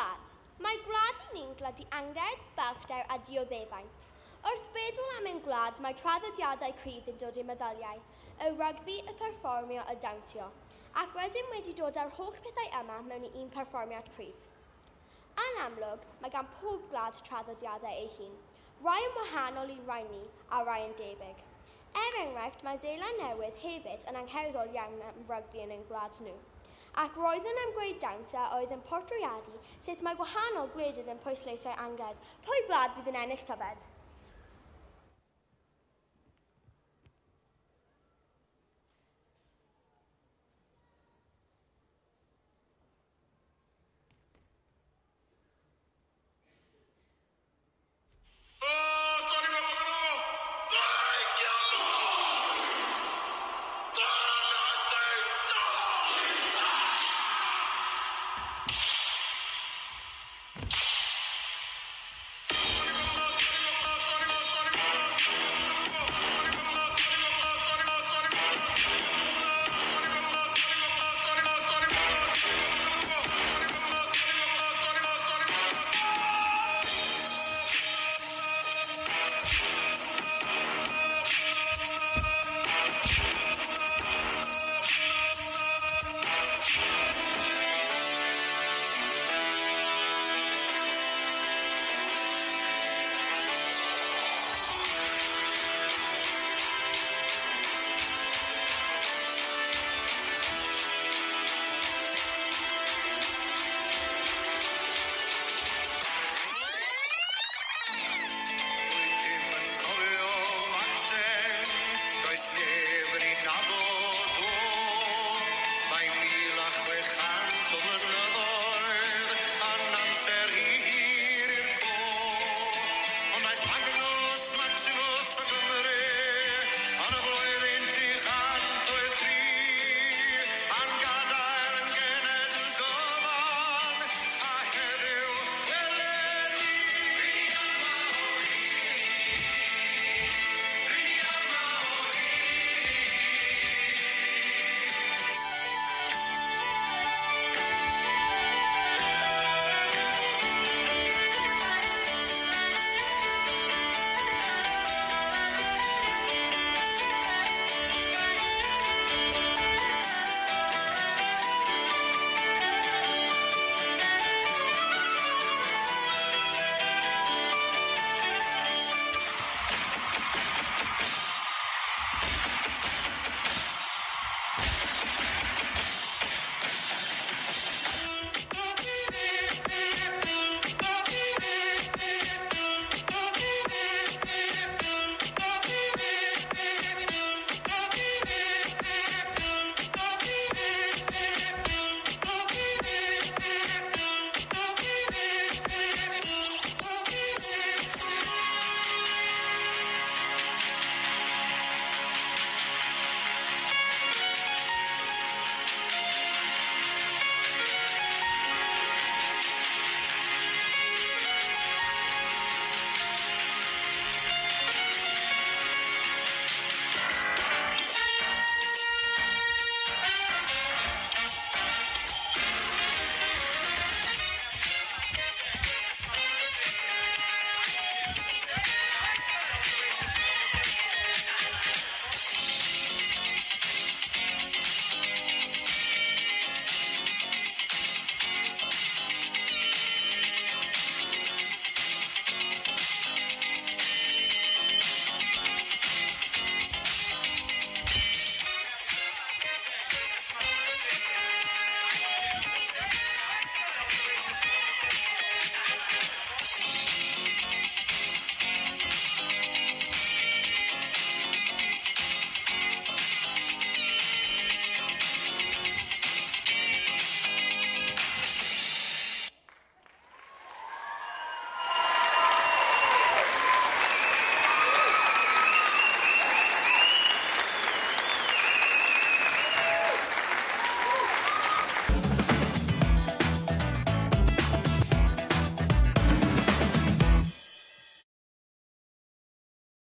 gwlad. Mae gwlad i ni'n gwlad i angerdd, balchder a dioddefaint. Wrth feddwl am ein gwlad, mae traddodiadau cryf yn dod i meddyliau, y rygbi, y perfformio, y dawntio, ac wedyn wedi dod â'r holl pethau yma mewn i un perfformiad cryf. Yn amlwg, mae gan pob gwlad traddodiadau ei hun, rai yn wahanol i rai ni a rai yn debyg. Er enghraifft, mae Zeeland Newydd hefyd yn angherddol iawn am rygbi yn ein gwlad nhw ac roedd yn ymgweudianta oedd yn portreadu sut mae gwahanol gwledydd yn pwysleisio angerdd. Pwy gwlad fydd yn ennill tybed? with hands over love.